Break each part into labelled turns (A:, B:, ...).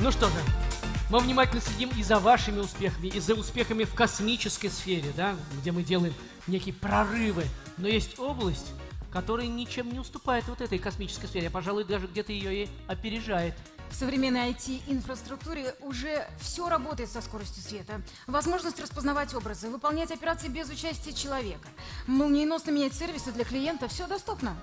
A: Ну что же, мы внимательно следим и за вашими успехами, и за успехами в космической сфере, да, где мы делаем некие прорывы. Но есть область, которая ничем не уступает вот этой космической сфере, а, пожалуй, даже где-то ее и опережает.
B: В современной IT-инфраструктуре уже все работает со скоростью света. Возможность распознавать образы, выполнять операции без участия человека. Молниеносно менять сервисы для клиента – все доступно.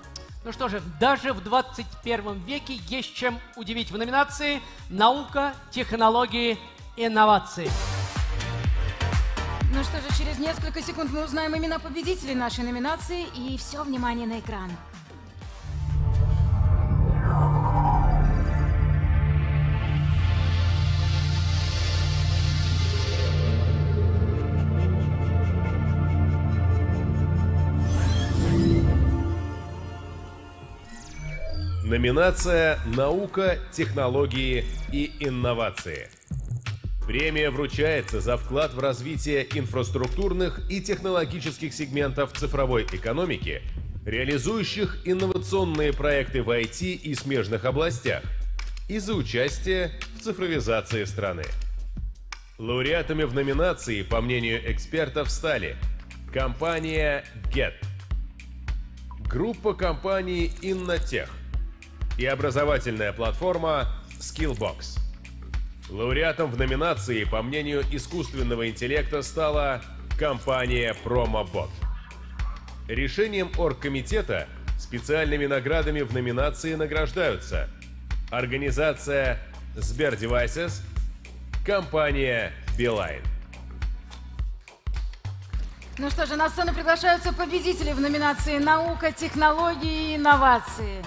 A: Ну что же, даже в 21 веке есть чем удивить в номинации «Наука, технологии, инновации».
B: Ну что же, через несколько секунд мы узнаем имена победителей нашей номинации и все внимание на экран.
C: Номинация «Наука, технологии и инновации». Премия вручается за вклад в развитие инфраструктурных и технологических сегментов цифровой экономики, реализующих инновационные проекты в IT и смежных областях, и за участие в цифровизации страны. Лауреатами в номинации, по мнению экспертов, стали компания Get, группа компаний Innotech и образовательная платформа Skillbox. Лауреатом в номинации, по мнению искусственного интеллекта, стала компания Promobot. Решением оргкомитета специальными наградами в номинации награждаются организация Сбердевайсес, компания Beeline.
B: Ну что же, на сцену приглашаются победители в номинации «Наука, технологии и инновации».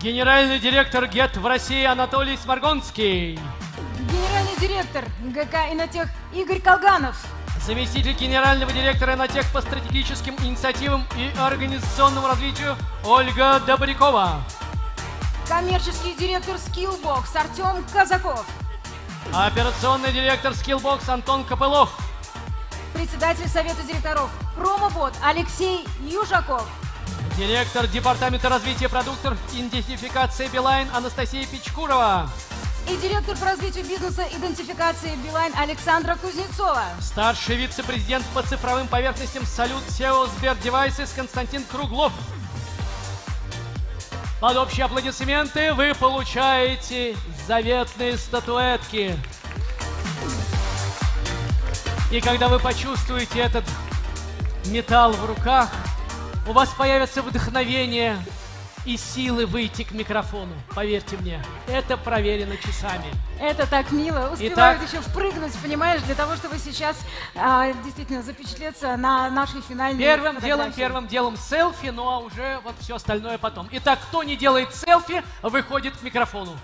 A: Генеральный директор ГЕТ в России Анатолий Сморгонский.
B: Генеральный директор ГК «Инотех» Игорь Колганов.
A: Заместитель генерального директора «Инотех» по стратегическим инициативам и организационному развитию Ольга Добрякова.
B: Коммерческий директор Skillbox Артем Казаков.
A: Операционный директор Skillbox Антон Копылов.
B: Председатель Совета директоров Promobot Алексей Южаков.
A: Директор Департамента развития продуктов идентификации Билайн Анастасия Пичкурова.
B: И директор по развитию бизнеса идентификации Билайн Александра Кузнецова.
A: Старший вице-президент по цифровым поверхностям Салют CEO SberDevices Константин Круглов. Под общие аплодисменты вы получаете заветные статуэтки. И когда вы почувствуете этот металл в руках, у вас появится вдохновение и силы выйти к микрофону. Поверьте мне, это проверено часами.
B: Это так мило. Успевают Итак, еще впрыгнуть, понимаешь, для того, чтобы сейчас а, действительно запечатлеться на нашей финальной
A: Первым делом, первым делом селфи, ну а уже вот все остальное потом. Итак, кто не делает селфи, выходит к микрофону.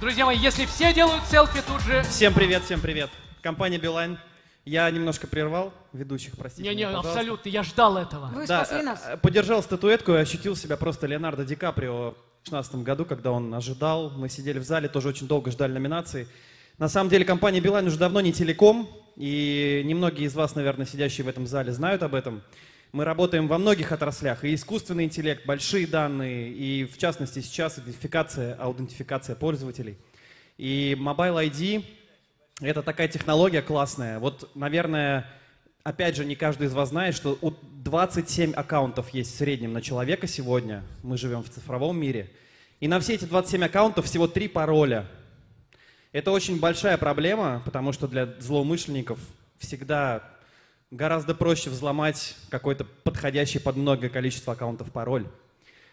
A: Друзья мои, если все делают селфи, тут же...
D: Всем привет, всем привет. Компания Билайн я немножко прервал ведущих, простите.
A: Не-не, абсолютно, я ждал этого.
B: Вы да, спасли нас.
D: Э, подержал статуэтку и ощутил себя просто Леонардо Ди Каприо в 2016 году, когда он ожидал. Мы сидели в зале, тоже очень долго ждали номинации. На самом деле компания Билайн уже давно не телеком, и немногие из вас, наверное, сидящие в этом зале знают об этом. Мы работаем во многих отраслях, и искусственный интеллект, большие данные, и в частности сейчас идентификация, аутентификация пользователей. И Mobile ID это такая технология классная. Вот, наверное, опять же, не каждый из вас знает, что 27 аккаунтов есть в среднем на человека сегодня. Мы живем в цифровом мире. И на все эти 27 аккаунтов всего три пароля. Это очень большая проблема, потому что для злоумышленников всегда гораздо проще взломать какой-то подходящий под многое количество аккаунтов пароль.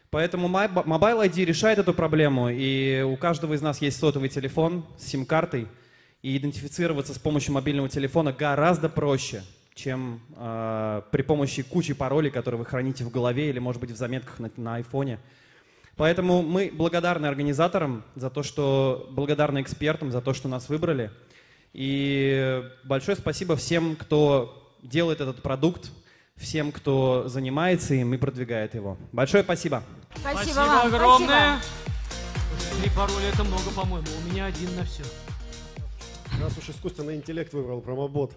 D: Поэтому Mobile ID решает эту проблему, и у каждого из нас есть сотовый телефон с сим-картой – и идентифицироваться с помощью мобильного телефона гораздо проще, чем э, при помощи кучи паролей, которые вы храните в голове или, может быть, в заметках на, на айфоне. Поэтому мы благодарны организаторам за то, что благодарны экспертам за то, что нас выбрали. И большое спасибо всем, кто делает этот продукт, всем, кто занимается им и продвигает его. Большое спасибо.
B: Спасибо,
A: спасибо
B: вам.
A: огромное. Спасибо. Три пароля это много, по-моему. У меня один на все
E: раз уж искусственный интеллект выбрал промобот.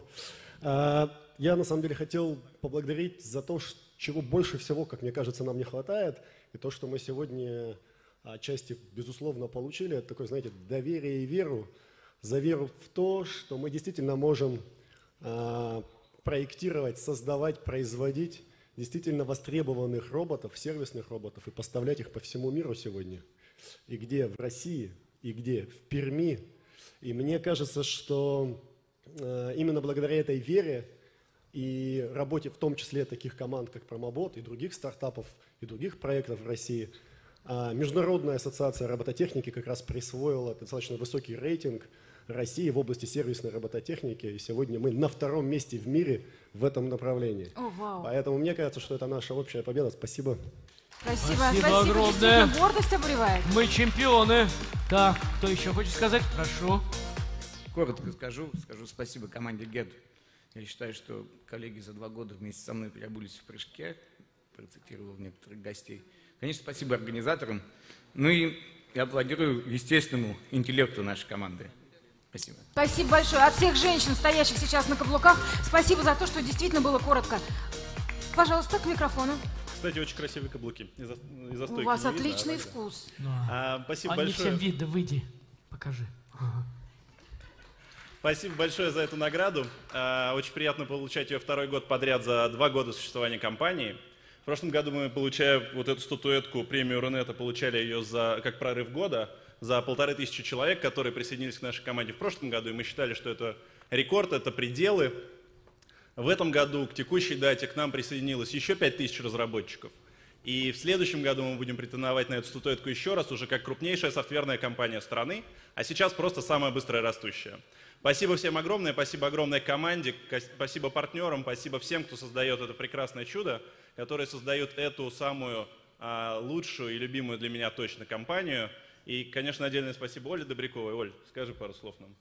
E: А, я на самом деле хотел поблагодарить за то, чего больше всего, как мне кажется, нам не хватает. И то, что мы сегодня отчасти, безусловно, получили, это такое, знаете, доверие и веру за веру в то, что мы действительно можем а, проектировать, создавать, производить действительно востребованных роботов, сервисных роботов и поставлять их по всему миру сегодня. И где в России, и где в Перми. И мне кажется, что э, именно благодаря этой вере и работе в том числе таких команд, как Промобот, и других стартапов, и других проектов в России, э, Международная ассоциация робототехники как раз присвоила достаточно высокий рейтинг – России в области сервисной робототехники. И сегодня мы на втором месте в мире в этом направлении.
B: О, вау.
E: Поэтому мне кажется, что это наша общая победа. Спасибо.
B: Спасибо,
A: Спасибо
B: спасибо.
A: огромное.
B: Гордость обуревает.
A: Мы чемпионы. Так, кто еще хочет сказать? Прошу.
F: Коротко скажу, скажу спасибо команде ГЕД. Я считаю, что коллеги за два года вместе со мной переобулись в прыжке, процитировал некоторых гостей. Конечно, спасибо организаторам. Ну и я аплодирую естественному интеллекту нашей команды. Спасибо.
B: Спасибо большое. От всех женщин, стоящих сейчас на каблуках, спасибо за то, что действительно было коротко. Пожалуйста, к микрофону.
G: Кстати, очень красивые каблуки. Из-за, из-за
B: У вас
G: не видно,
B: отличный
G: а так да.
B: вкус.
G: А, спасибо
A: не
G: большое.
A: всем видно, выйди. Покажи.
G: Спасибо большое за эту награду. А, Очень приятно получать ее второй год подряд за два года существования компании. В прошлом году мы, получая вот эту статуэтку, премию Рунета, получали ее за, как прорыв года за полторы тысячи человек, которые присоединились к нашей команде в прошлом году, и мы считали, что это рекорд, это пределы. В этом году к текущей дате к нам присоединилось еще 5000 разработчиков. И в следующем году мы будем претендовать на эту статуэтку еще раз, уже как крупнейшая софтверная компания страны, а сейчас просто самая быстрая растущая. Спасибо всем огромное, спасибо огромной команде, спасибо партнерам, спасибо всем, кто создает это прекрасное чудо, которые создают эту самую а, лучшую и любимую для меня точно компанию. И, конечно, отдельное спасибо Оле Добряковой. Оль, скажи пару слов нам.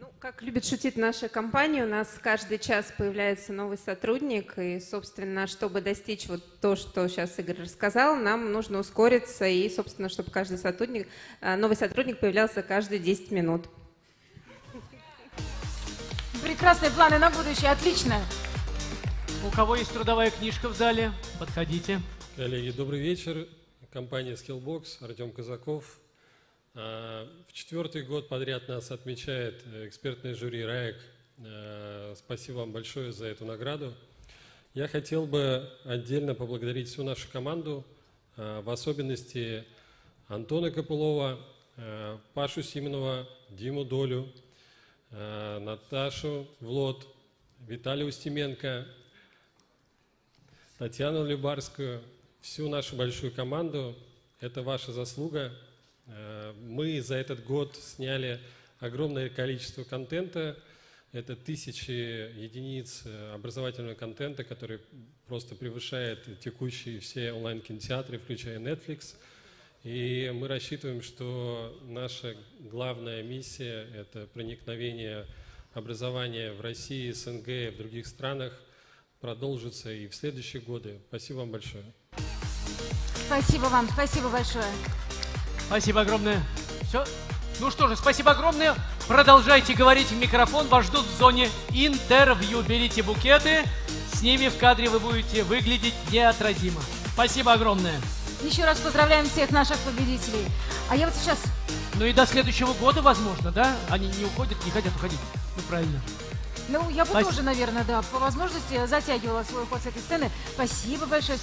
H: Ну, как любит шутить наша компания, у нас каждый час появляется новый сотрудник, и, собственно, чтобы достичь вот то, что сейчас Игорь рассказал, нам нужно ускориться, и, собственно, чтобы каждый сотрудник, а, новый сотрудник появлялся каждые 10 минут.
B: Прекрасные планы на будущее, отлично.
A: У кого есть трудовая книжка в зале? Подходите.
I: Коллеги, добрый вечер. Компания Skillbox, Артем Казаков. А, В четвертый год подряд нас отмечает э, экспертное жюри РАЭК. А, Спасибо вам большое за эту награду. Я хотел бы отдельно поблагодарить всю нашу команду, в особенности Антона Копылова, Пашу Симонова, Диму Долю, Наташу Влот, Виталия Устименко, Татьяну Любарскую, всю нашу большую команду. Это ваша заслуга. Э, Мы за этот год сняли огромное количество контента. Это тысячи единиц э, образовательного контента, который просто превышает текущие все онлайн-кинотеатры, включая Netflix. И мы рассчитываем, что наша главная миссия – это проникновение образования в России, СНГ и в других странах продолжится и в следующие годы. Спасибо вам большое.
B: Спасибо вам, спасибо большое.
A: Спасибо огромное. Все. Ну что же, спасибо огромное. Продолжайте говорить в микрофон. Вас ждут в зоне интервью. Берите букеты. С ними в кадре вы будете выглядеть неотразимо. Спасибо огромное.
B: Еще раз поздравляем всех наших победителей. А я вот сейчас
A: Ну и до следующего года, возможно, да? Они не уходят, не хотят уходить. Ну, правильно.
B: Ну, я бы
A: Спасибо.
B: тоже, наверное, да, по возможности затягивала свой ход с этой сцены. Спасибо большое.